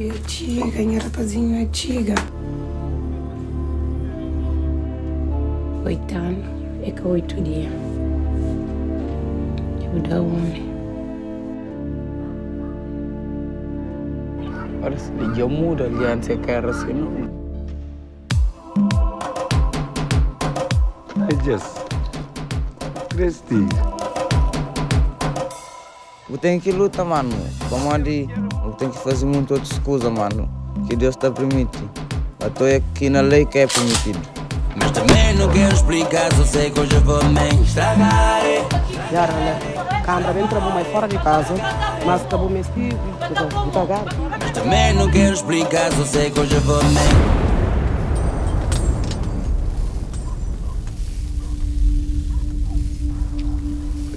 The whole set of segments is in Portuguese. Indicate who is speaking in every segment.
Speaker 1: filho é tiga, minha rapazinho é tiga. Oito anos, é que oito dias. Eu dá homem.
Speaker 2: Parece que já muda aliança que era assim, não.
Speaker 3: É just. Cristi.
Speaker 4: Eu tenho que lutar, tenho que fazer muita outra coisa, mano. Que Deus está permitindo. Eu estou aqui na lei que é permitido.
Speaker 5: Mas também não quero explicar, só sei que hoje eu vou me estragar.
Speaker 6: Yara, né? Câmara entra mais fora de casa, mas acabou me devagar.
Speaker 5: Mas também não quero explicar, só sei que hoje eu vou me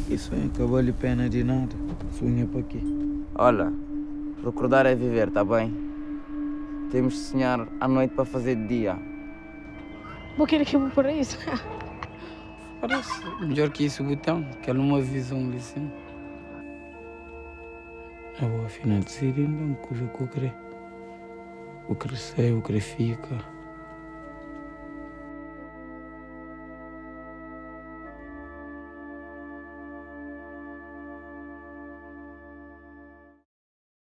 Speaker 4: Isso aí acabou lhe pena de nada. Sonha para quê? Olha, recordar é viver, tá bem? Temos de sonhar à noite para fazer de dia.
Speaker 1: Vou querer que eu vou por isso.
Speaker 2: Parece melhor que isso, botão, que ela não avisa um lição. Eu vou afinal decidir então o que eu quero. O crescer, o que fica.